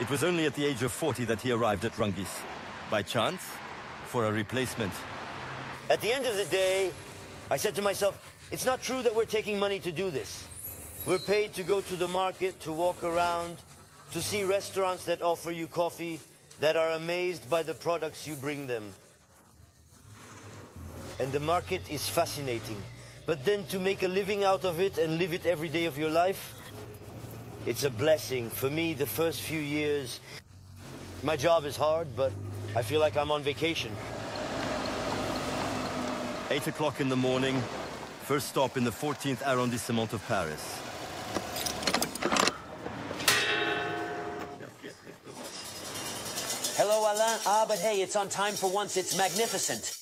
It was only at the age of 40 that he arrived at Rungis. By chance, for a replacement. At the end of the day, I said to myself, it's not true that we're taking money to do this. We're paid to go to the market, to walk around, to see restaurants that offer you coffee, that are amazed by the products you bring them. And the market is fascinating. But then to make a living out of it and live it every day of your life, it's a blessing. For me, the first few years, my job is hard, but I feel like I'm on vacation. 8 o'clock in the morning, first stop in the 14th arrondissement of Paris. Hello, Alain. Ah, but hey, it's on time for once. It's magnificent.